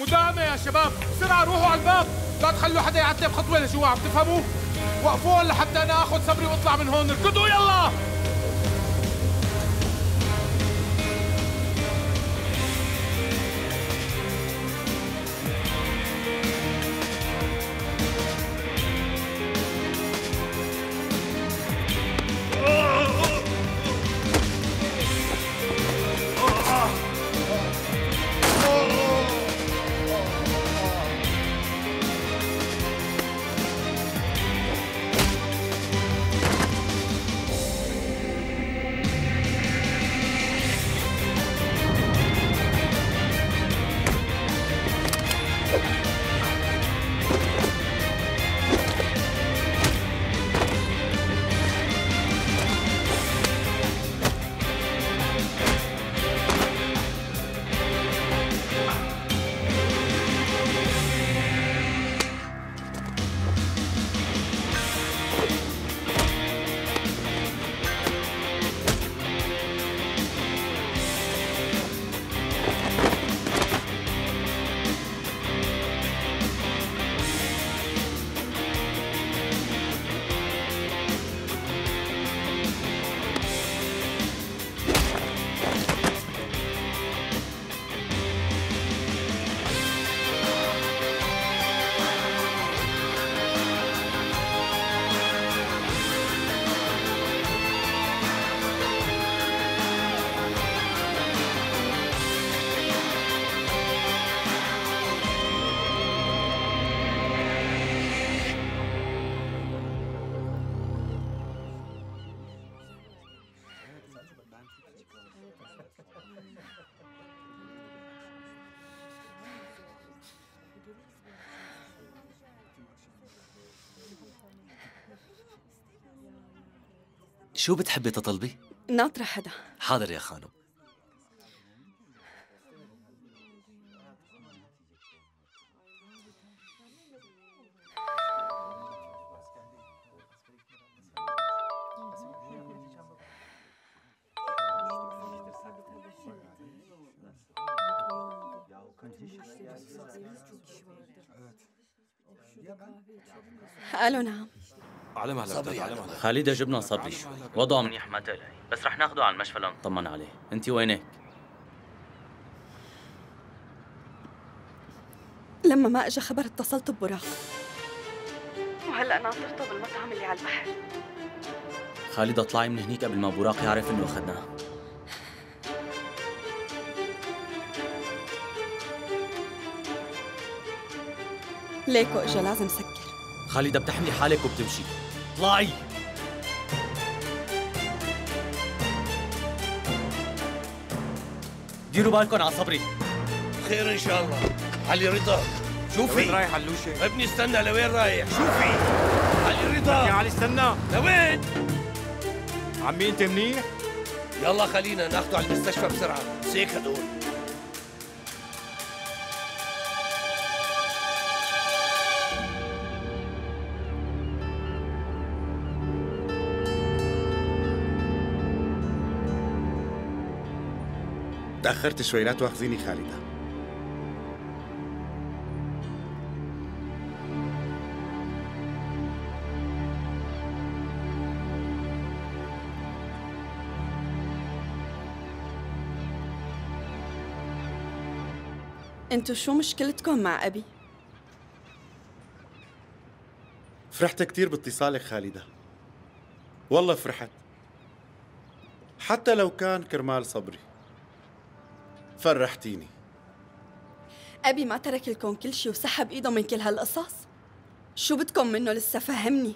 مداهمة يا شباب. بسرعة روحوا على الباب. لا تخلوا حدا يعتب خطوة لجوا عم تفهموا؟ وقفوا لحتى أنا آخذ صبري وأطلع من هون. اركضوا يلا! شو بتحبي تطلبي؟ ناطرة حدا. حاضر يا خانم. ألو نعم. على مهلك صبري على مهلك خالد جبنا صبري. شوي وضعه منيح ما تقلقي بس رح ناخده على المشفى لنطمن عليه. أنت وينك؟ لما ما اجى خبر اتصلت ببراق. وهلأ ناطرته بالمطعم اللي على البحر. خالد أطلعي من هنيك قبل ما براق يعرف إنه اخذناه ليكو اجى لازم سكر. خالد بتحملي حالك وبتمشي. اطلعي ديروا بالكم على صبري. خير إن شاء الله. علي رضا. شوفي. وين رايح علوشة؟ ابني استنى لوين رايح؟ شوفي. علي رضا. يا علي استنى. لوين؟ عمي انت منيح؟ يلا خلينا ناخده على المستشفى بسرعة. سيك هدول. تأخرت شوي لا تواخذيني خالدة. انتو شو مشكلتكم مع أبي؟ فرحت كتير باتصالك خالدة. والله فرحت. حتى لو كان كرمال صبري. فرحتيني. أبي ما ترك لكم كل شيء وسحب إيده من كل هالقصص؟ شو بدكم منه لسه؟ فهمني.